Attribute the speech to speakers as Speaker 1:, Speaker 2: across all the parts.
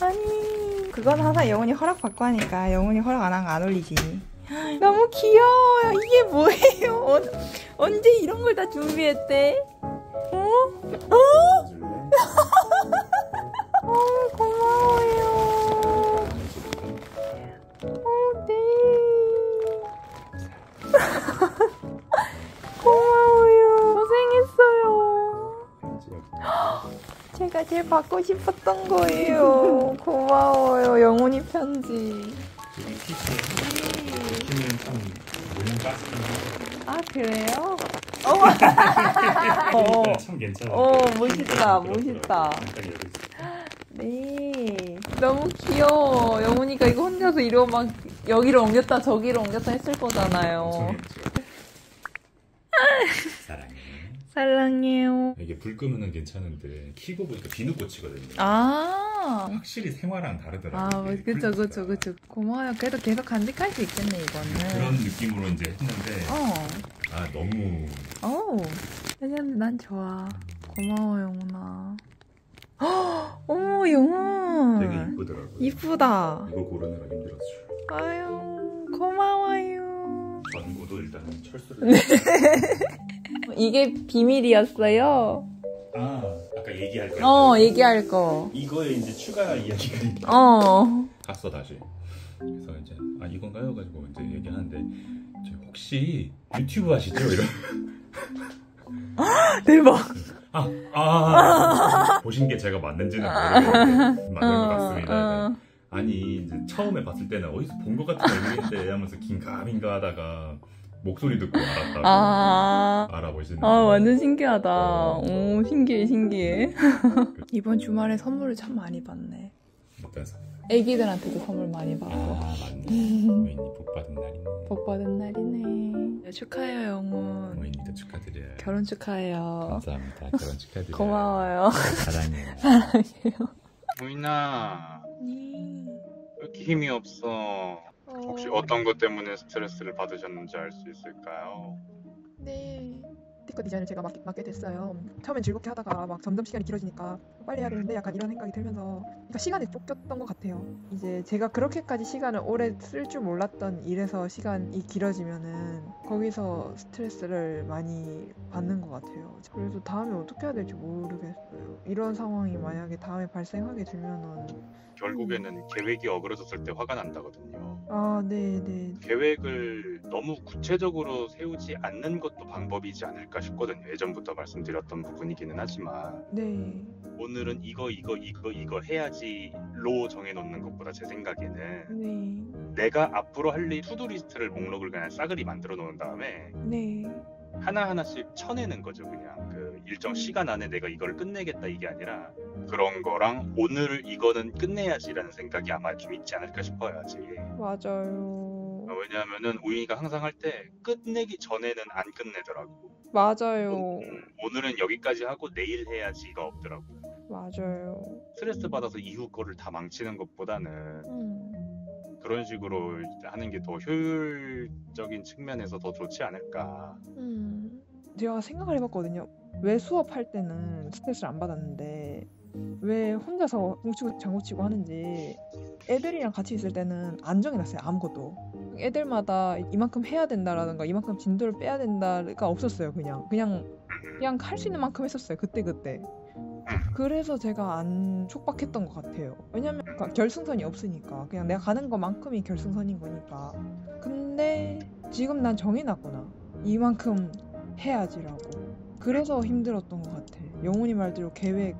Speaker 1: 아니 그건 항상 영훈이 허락 받고 하니까 영훈이 허락 안 하면 안 올리지. 너무 귀여워요. 이게 뭐예요? 언, 언제 이런 걸 다 준비했대? 어? 어? 어 제일 받고 싶었던 거예요. 고마워요 영훈이 편지. 아 그래요?
Speaker 2: 어. 참 괜찮아.
Speaker 1: 어, 멋있다, 멋있다. 네. 너무 귀여워. 영훈이가 이거 혼자서 이러고 막 여기로 옮겼다 저기로 옮겼다 했을 거잖아요
Speaker 2: 엄청 예쁘죠? 사랑해
Speaker 1: 사랑해요
Speaker 2: 이게 불 끄면은 괜찮은데 키고 보니까 비누꽃이거든요
Speaker 1: 아
Speaker 2: 확실히 생활랑 다르더라고요
Speaker 1: 아, 뭐,
Speaker 2: 이게
Speaker 1: 그쵸,
Speaker 2: 불
Speaker 1: 그쵸, 그쵸. 고마워요. 그래도 계속 간직할 수 있겠네, 이거는.
Speaker 2: 그런 느낌으로 이제 했는데
Speaker 1: 어,
Speaker 2: 아 너무
Speaker 1: 어. 왜냐면 난 좋아. 고마워, 영훈아. 헉, 어머, 영훈.
Speaker 2: 되게 이쁘더라고요
Speaker 1: 이쁘다.
Speaker 2: 이거 고르느라 힘들었죠
Speaker 1: 아유, 고마워요.
Speaker 2: 전구도 일단 철수를
Speaker 1: 네. 이게 비밀이었어요.
Speaker 2: 아 아까 얘기할 거.
Speaker 1: 어, 얘기할 거.
Speaker 2: 이거에 이제 추가 이야기가 있는데
Speaker 1: 어.
Speaker 2: 갔어 다시. 그래서 이제 아 이건가요? 가지고 이제 얘기하는데 저 혹시 유튜브 하시죠? 이런.
Speaker 1: 대박.
Speaker 2: 아, 아. 보신 게 제가 맞는지는 모르겠는데 맞는 것 같습니다.
Speaker 1: 어,
Speaker 2: 아니 이제 처음에 봤을 때는 어디서 본 것 같은 얼굴인데 하면서 긴가민가 하다가 목소리 듣고 알았다고
Speaker 1: 아.
Speaker 2: 알아보시는
Speaker 1: 아, 완전 신기하다. 오, 신기해, 신기해. 이번 주말에 선물을 참 많이 받네. 애기들한테도 선물 많이 받고.
Speaker 2: 아 맞네 어머니 복 받은 날이네
Speaker 1: 복 받은 날이네. 축하해요, 영훈.
Speaker 2: 어머니도 축하드려요
Speaker 1: 결혼 축하해요.
Speaker 2: 감사합니다 결혼 축하드려요
Speaker 1: 고마워요.
Speaker 2: 사랑해요
Speaker 3: 보이나
Speaker 1: 네.
Speaker 3: 왜 이렇게 힘이 없어? 혹시 어떤 것 때문에 스트레스를 받으셨는지 알 수 있을까요?
Speaker 4: 네. 스티커 디자인을 제가 맡, 맡게 됐어요. 처음엔 즐겁게 하다가 막 점점 시간이 길어지니까 빨리 해야 되는데 약간 이런 생각이 들면서 그러니까 시간에 쫓겼던 것 같아요. 이제 제가 그렇게까지 시간을 오래 쓸 줄 몰랐던 일에서 시간이 길어지면은 거기서 스트레스를 많이 받는 것 같아요. 그래서 다음에 어떻게 해야 될지 모르겠어요. 이런 상황이 만약에 다음에 발생하게 되면은
Speaker 3: 결국에는 계획이 어그러졌을 때 화가 난다거든요.
Speaker 4: 아, 네, 네.
Speaker 3: 계획을 너무 구체적으로 세우지 않는 것도 방법이지 않을까 싶거든요. 예전부터 말씀드렸던 부분이기는 하지만
Speaker 4: 네.
Speaker 3: 오늘은 이거 이거 이거 이거 해야지로 정해놓는 것보다 제 생각에는
Speaker 4: 네.
Speaker 3: 내가 앞으로 할 일 투두 리스트를 목록을 그냥 싸그리 만들어 놓은 다음에
Speaker 4: 네.
Speaker 3: 하나 하나씩 쳐내는 거죠. 그냥 그 일정 시간 안에 내가 이걸 끝내겠다 이게 아니라 그런 거랑 오늘 이거는 끝내야지라는 생각이 아마 좀 있지 않을까 싶어요. 아직.
Speaker 4: 맞아요.
Speaker 3: 어, 왜냐하면은 우인이가 항상 할 때 끝내기 전에는 안 끝내더라고.
Speaker 4: 맞아요.
Speaker 3: 음, 오늘은 여기까지 하고 내일 해야지가 없더라고.
Speaker 4: 맞아요.
Speaker 3: 스트레스 받아서 이후 거를 다 망치는 것보다는
Speaker 4: 음.
Speaker 3: 그런 식으로 하는 게 더 효율적인 측면에서 더 좋지 않을까.
Speaker 4: 음. 제가 생각을 해봤거든요. 왜 수업할 때는 스트레스를 안 받았는데 왜 혼자서 뭉치고 장구치고 하는지 애들이랑 같이 있을 때는 안 정해놨어요 아무것도 애들마다 이만큼 해야 된다라든가 이만큼 진도를 빼야 된다가 없었어요 그냥. 그냥 그냥 할 수 있는 만큼 했었어요 그때 그때. 그래서 제가 안 촉박했던 것 같아요. 왜냐면 그 결승선이 없으니까. 그냥 내가 가는 것만큼이 결승선인 거니까. 근데 지금 난 정해놨구나. 이만큼 해야지라고. 그래서 힘들었던 것 같아. 영훈이 말대로 계획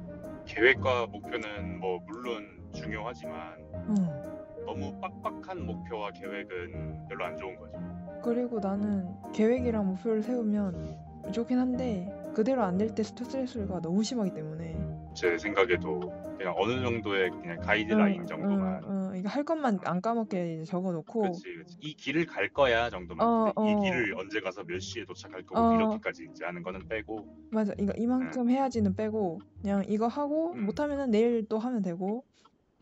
Speaker 3: 계획과 목표는 뭐 물론 중요하지만
Speaker 4: 응.
Speaker 3: 너무 빡빡한 목표와 계획은 별로 안 좋은 거죠.
Speaker 4: 그리고 나는 계획이랑 목표를 세우면 좋긴 한데 그대로 안 될 때 스트레스가 너무 심하기 때문에
Speaker 3: 제 생각에도 그냥 어느 정도의 그냥 가이드라인
Speaker 4: 응,
Speaker 3: 정도만
Speaker 4: 응, 응. 이거 할 것만 안 까먹게 적어놓고
Speaker 3: 그치, 그치. 이 길을 갈 거야 정도만
Speaker 4: 어,
Speaker 3: 근데 이
Speaker 4: 어.
Speaker 3: 길을 언제 가서 몇 시에 도착할 거고
Speaker 4: 어.
Speaker 3: 이렇게까지 이제 하는 거는 빼고
Speaker 4: 맞아 이거 이만큼 해야지는 빼고 그냥 이거 하고
Speaker 3: 음.
Speaker 4: 못하면은 내일 또 하면 되고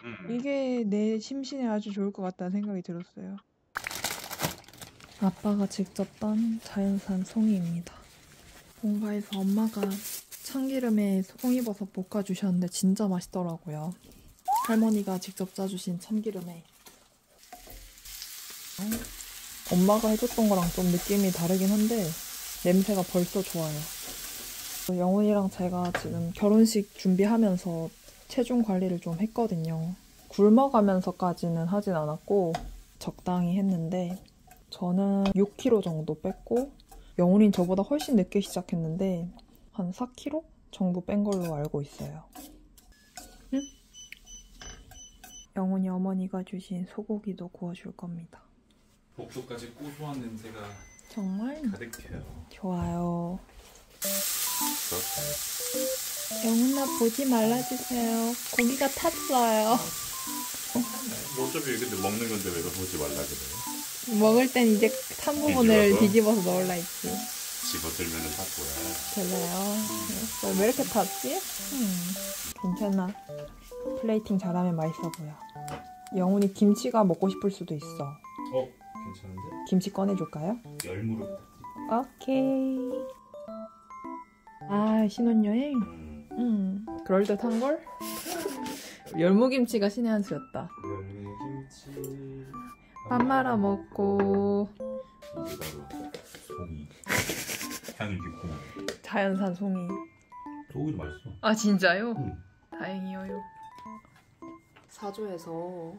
Speaker 3: 음,
Speaker 4: 이게 내 심신에 아주 좋을 것 같다는 생각이 들었어요.
Speaker 1: 아빠가 직접 딴 자연산 송이입니다. 본가에서 엄마가 참기름에 송이버섯 볶아주셨는데 진짜 맛있더라고요. 할머니가 직접 짜주신 참기름에 엄마가 해줬던 거랑 좀 느낌이 다르긴 한데 냄새가 벌써 좋아요. 영훈이랑 제가 지금 결혼식 준비하면서 체중 관리를 좀 했거든요. 굶어가면서까지는 하진 않았고 적당히 했는데 저는 6kg 정도 뺐고 영훈이는 저보다 훨씬 늦게 시작했는데 한 4kg 정도 뺀 걸로 알고 있어요. 응? 영훈이 어머니가 주신 소고기도 구워줄 겁니다.
Speaker 2: 복도까지 고소한 냄새가
Speaker 1: 정말
Speaker 2: 가득해요.
Speaker 1: 좋아요. 영훈아 보지 말라주세요. 고기가 탔어요.
Speaker 2: 뭐 어차피 근데 먹는 건데 왜 보지 말라 그래?
Speaker 1: 먹을 땐 이제 탄 부분을
Speaker 2: 뒤집어서?
Speaker 1: 넣을라 했지.
Speaker 2: 다 보여.
Speaker 1: 별로요. 왜 이렇게 탔지? 음, 괜찮아. 플레이팅 잘하면 맛있어 보여. 영훈이 김치가 먹고 싶을 수도 있어.
Speaker 2: 어 괜찮은데?
Speaker 1: 김치 꺼내줄까요?
Speaker 2: 열무를
Speaker 1: 오케이. 아, 신혼여행?
Speaker 2: 음,
Speaker 1: 음, 그럴듯한 걸? 열무김치가 신의 한 수였다.
Speaker 2: 열무김치.
Speaker 1: 밥 말아 먹고
Speaker 2: 이게 바로 송이. 향이 깊고.
Speaker 1: 자연산 송이.
Speaker 2: 소고기도 맛있어.
Speaker 1: 아 진짜요?
Speaker 2: 응.
Speaker 1: 다행이에요. 사조에서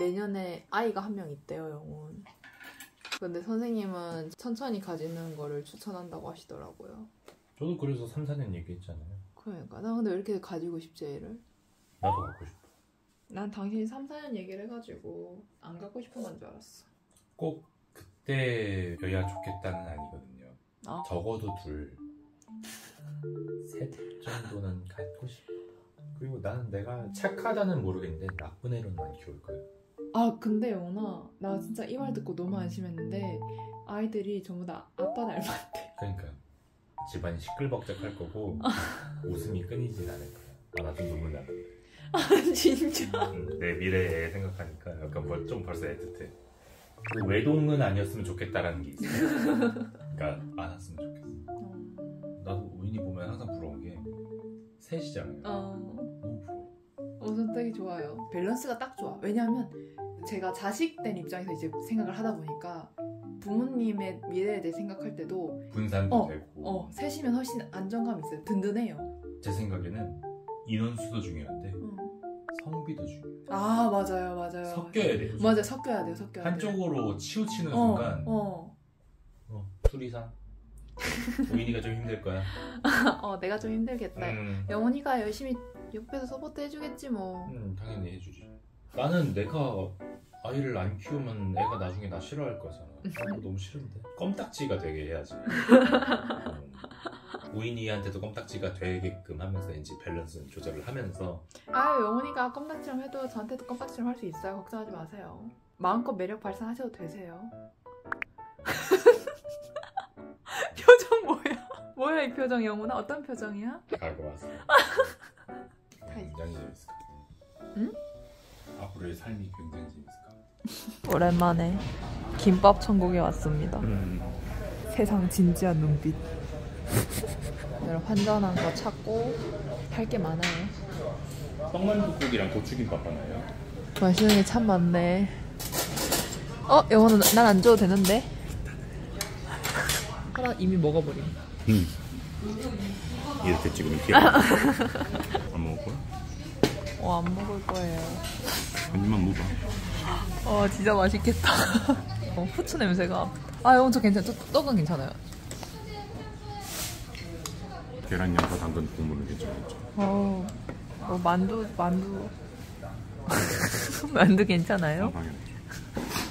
Speaker 1: 내년에 아이가 한 명 있대요, 영훈. 근데 선생님은 천천히 가지는 거를 추천한다고 하시더라고요.
Speaker 2: 저도 그래서 3, 4년 얘기했잖아요.
Speaker 1: 그러니까 나 근데 왜 이렇게 가지고 싶지 얘를?
Speaker 2: 나도 갖고 싶어.
Speaker 1: 난 당신이 3, 4년 얘기를 해가지고 안 갖고 싶은 건 줄 알았어.
Speaker 2: 꼭 그때여야 좋겠다는 아니거든요.
Speaker 1: 아.
Speaker 2: 적어도 둘, 셋 정도는 갖고 싶어. 그리고 나는 내가 착하다는 모르겠는데 나쁜 애로는 안 키울 거야.
Speaker 1: 아 근데 영훈아 나 진짜 이 말 듣고 너무 안심했는데 아이들이 전부 다 아빠 닮았대.
Speaker 2: 그러니까 집안이 시끌벅적할 거고 웃음이 끊이진 않을 거야. 아, 나좀 눈물 나는데.
Speaker 1: 아 진짜?
Speaker 2: 음, 내 미래 생각하니까 약간 벌- 좀 벌써 애틋해. 그 외동은 아니었으면 좋겠다라는 게 있어. 그러니까 안 왔으면 좋겠어. 나도 우인이 보면 항상 부러운 게 셋이잖아요.
Speaker 1: 어.
Speaker 2: 너무 부러워.
Speaker 1: 어, 선택이 좋아요. 밸런스가 딱 좋아. 왜냐하면 제가 자식 된 입장에서 이제 생각을 하다 보니까 부모님의 미래에 대해 생각할 때도
Speaker 2: 분산도
Speaker 1: 어,
Speaker 2: 되고
Speaker 1: 어 셋이면 훨씬 안정감이 있어요. 든든해요.
Speaker 2: 제 생각에는 인원수도 중요한데
Speaker 1: 응.
Speaker 2: 성비도 중요해.
Speaker 1: 아 맞아요, 맞아요.
Speaker 2: 섞여야 돼.
Speaker 1: 맞아, 섞여야 돼요, 섞여야 돼요.
Speaker 2: 한쪽으로 치우치는
Speaker 1: 어,
Speaker 2: 순간
Speaker 1: 어,
Speaker 2: 어, 둘 이상 우인이가 좀 힘들 거야.
Speaker 1: 어, 내가 좀 힘들겠다.
Speaker 2: 음,
Speaker 1: 영훈이가 열심히 옆에서 support 해주겠지 뭐.
Speaker 2: 음, 당연히 해주지. 나는 내가 아이를 안 키우면 애가 나중에 나 싫어할 거잖아. 그거 너무 싫은데. 껌딱지가 되게 해야지. 음. 우인이한테도 껌딱지가 되게끔 하면서 이제 밸런스 조절을 하면서
Speaker 1: 아유, 영훈이가 껌딱지럼 해도 저한테도 껌딱지럼 할 수 있어요. 걱정하지 마세요. 마음껏 매력 발산하셔도 되세요. 표정 뭐야? 뭐야 이 표정 영훈아? 어떤 표정이야?
Speaker 2: 가고 왔어. 굉장히 재밌을 것 같아.
Speaker 1: 응?
Speaker 2: 앞으로의 삶이 굉장히 재밌을 것 같아.
Speaker 1: 오랜만에 김밥 천국에 왔습니다.
Speaker 2: 음.
Speaker 1: 세상 진지한 눈빛. 오늘 환전한 거 찾고 할 게 많아요.
Speaker 2: 떡만둣국이랑 고추김밥 하나요?
Speaker 1: 맛있는 게 참 많네. 어, 영원은 난안 줘도 되는데? 하나 이미 먹어버림.
Speaker 2: 응. 이렇게 지금 이렇게 안 먹을 거야?
Speaker 1: 어, 안 먹을 거예요.
Speaker 2: 한 입만 먹어.
Speaker 1: 어, 진짜 맛있겠다. 어, 후추 냄새가. 아, 저 괜찮아. 떡- 떡은 괜찮아요.
Speaker 2: 계란 양파 당근 국물은 괜찮겠죠?
Speaker 1: 어, 어 만두, 만두. 만두 괜찮아요?
Speaker 2: 당연히.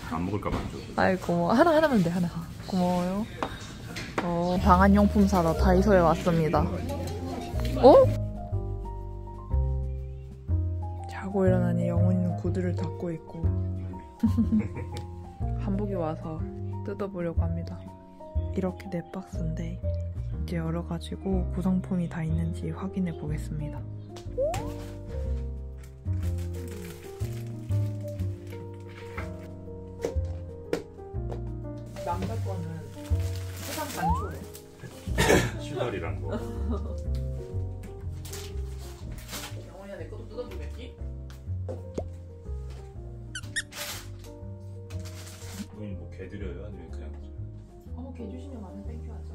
Speaker 2: 안 먹을까 줘.
Speaker 1: 아이 고마워 하나 하나면 돼 하나 고마워요 어 방한용품 사러 다이소에 왔습니다 어? 자고 일어나니 영훈이는 구두를 닦고 있고 한복이 와서 뜯어보려고 합니다 이렇게 네 박스인데 이제 열어가지고 구성품이 다 있는지 확인해 보겠습니다
Speaker 4: 남자 거는 세상 단초래.
Speaker 2: 시달이란 거.
Speaker 4: 영원이야 내 것도 뜯어주
Speaker 2: 개 드려요 아니면 그냥
Speaker 4: 어머 걔 주시면 완전 땡큐 하죠.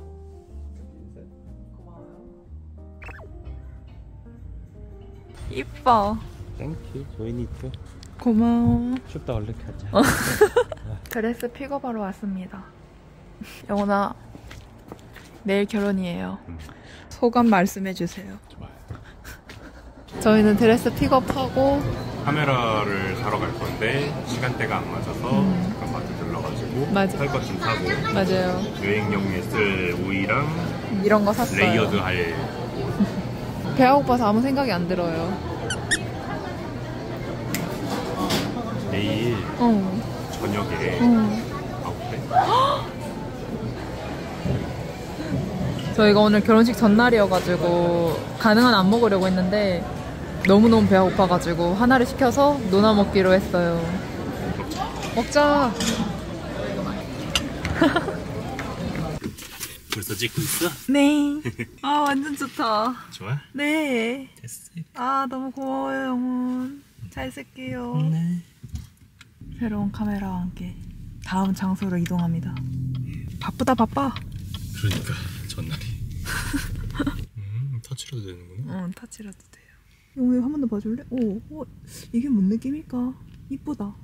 Speaker 4: 고마워요.
Speaker 1: 이뻐.
Speaker 2: 땡큐 조이니트
Speaker 1: 고마워.
Speaker 2: 춥다 얼른 가자.
Speaker 1: 드레스 픽업하러 왔습니다. 영훈아, 내일 결혼이에요.
Speaker 2: 음.
Speaker 1: 소감 말씀해 주세요.
Speaker 2: 좋아요.
Speaker 1: 저희는 드레스 픽업하고
Speaker 2: 카메라를 사러 갈 건데 시간대가 안 맞아서 들러가지고
Speaker 1: 맞아.
Speaker 2: 살것 좀 사고
Speaker 1: 맞아요.
Speaker 2: 여행용에 쓸 우이랑
Speaker 1: 이런 거 샀어요.
Speaker 2: 레이어드 할
Speaker 1: 배가 고파서 아무 생각이 안 들어요.
Speaker 2: 내일
Speaker 1: 어,
Speaker 2: 저녁에
Speaker 1: 어.
Speaker 2: 아웃백
Speaker 1: 저희가 오늘 결혼식 전날이어가지고 가능한 안 먹으려고 했는데 너무너무 배가 고파가지고 하나를 시켜서 노나 먹기로 했어요. 먹자.
Speaker 2: 벌써 찍고 있어?
Speaker 1: 네. 아 완전 좋다.
Speaker 2: 좋아?
Speaker 1: 네.
Speaker 2: 됐어
Speaker 1: 아 너무 고마워요 영훈. 잘 쓸게요.
Speaker 2: 네
Speaker 1: 새로운 카메라와 함께 다음 장소로 이동합니다. 바쁘다 바빠.
Speaker 2: 그러니까 전날이 음 터치로도 되는구나
Speaker 1: 응 터치라도 돼요. 영훈이 한 번 더 봐줄래? 오, 오 이게 뭔 느낌일까? 이쁘다.